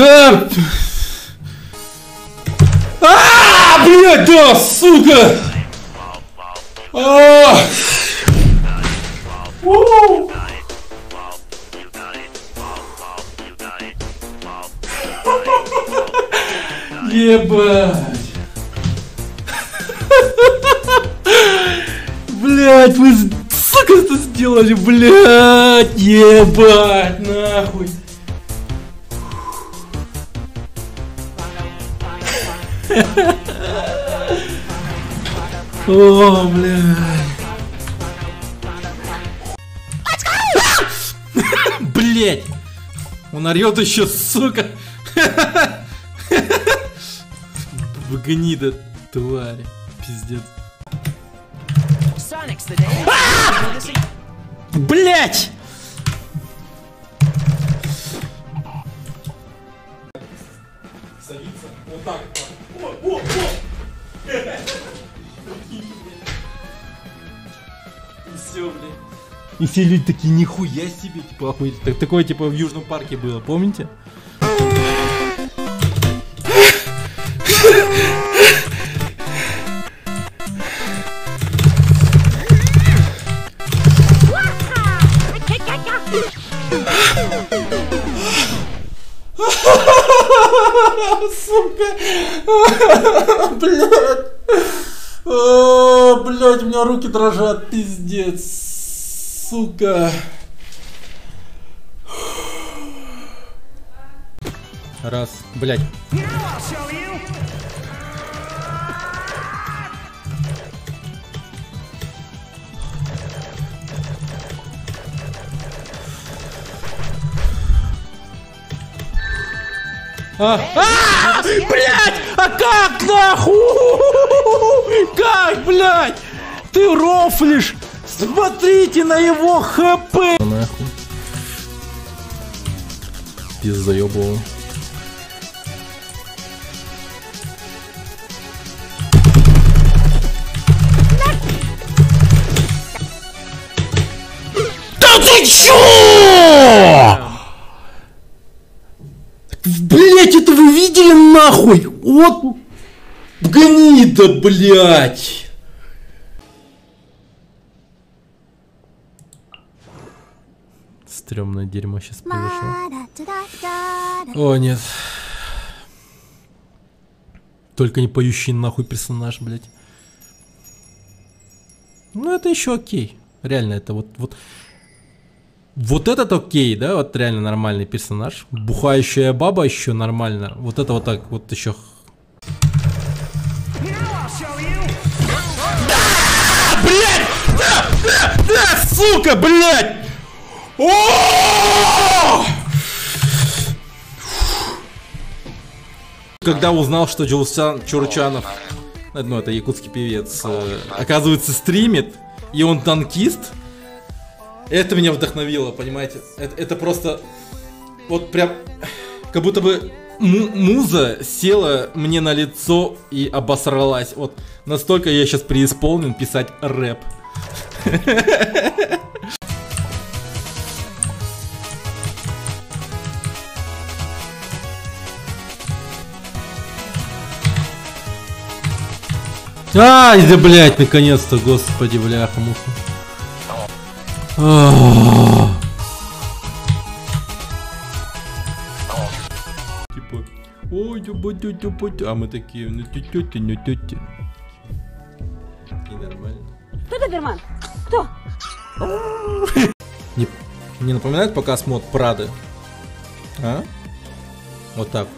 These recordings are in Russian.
А! А, блядь, да, сука! А! У! Ебать! Блять, вы, сука, это сделали, блять, ебать, нахуй. О, блядь. Блять! Он орет еще, сука! Гнида, твари. Пиздец. Блять! И все, блядь. И все люди такие, нихуя себе, типа, охуеть. Так, такое, типа, в Южном парке было, помните? Сука! Блядь! Блядь, у меня руки дрожат, пиздец. Сука. Раз, блядь. А, а, блядь! А как нахуй? Как, блядь? Ты рофлишь! Смотрите на его хп! Нахуй. Пиздец заебывал. Да ты чё? Блять, видели нахуй? Вот гнида, блять. Стремное дерьмо сейчас произошло. О, нет. Только не поющий нахуй персонаж, блять. Ну, это еще окей. Реально, это вот, вот вот этот окей, да, вот реально нормальный персонаж. Бухающая баба еще нормально. Вот это вот так, вот еще. You. Блять! Да, да, да, сука, блять! О! Когда узнал, что Джулсан Чурчанов, ну это якутский певец, э, оказывается стримит, и он танкист, это меня вдохновило, понимаете? Это, это просто вот прям как будто бы му- муза села мне на лицо и обосралась. Вот настолько я сейчас преисполнен писать рэп. Ай, да блять, наконец-то, господи, бляха, муха. Типа, ой, дюба, дю, дюба, дю». а мы такие, ну тю тю тю, ну тю тю. И нормально. Кто Доберман? Кто? Не, не напоминает показ мод Прады? А? Вот так.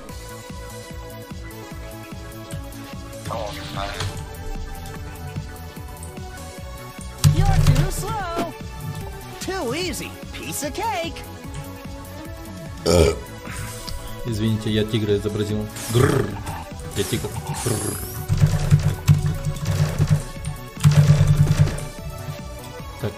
You're too slow. Too easy. Piece of cake. Извините, я тигра изобразил. Грррр. Я тигр. Грррр. Так.